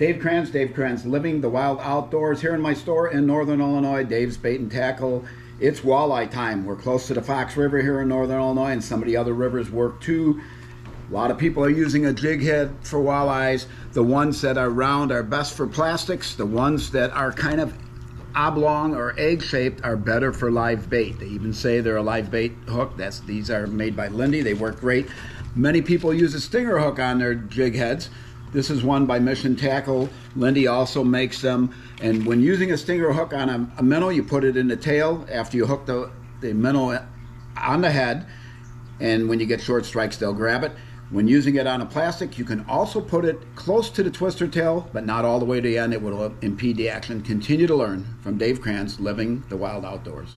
Dave Kranz, Dave Kranz Living the Wild Outdoors here in my store in Northern Illinois. Dave's Bait and Tackle. It's walleye time. We're close to the Fox River here in Northern Illinois, and some of the other rivers work too. A lot of people are using a jig head for walleyes. The ones that are round are best for plastics. The ones that are kind of oblong or egg shaped are better for live bait. They even say they're a live bait hook. That's these are made by Lindy. They work great. Many people use a stinger hook on their jig heads. This is one by Mission Tackle. Lindy also makes them. And when using a stinger hook on a, a minnow, you put it in the tail after you hook the, the minnow on the head. And when you get short strikes, they'll grab it. When using it on a plastic, you can also put it close to the twister tail, but not all the way to the end. It will impede the action. Continue to learn from Dave Kranz, Living the Wild Outdoors.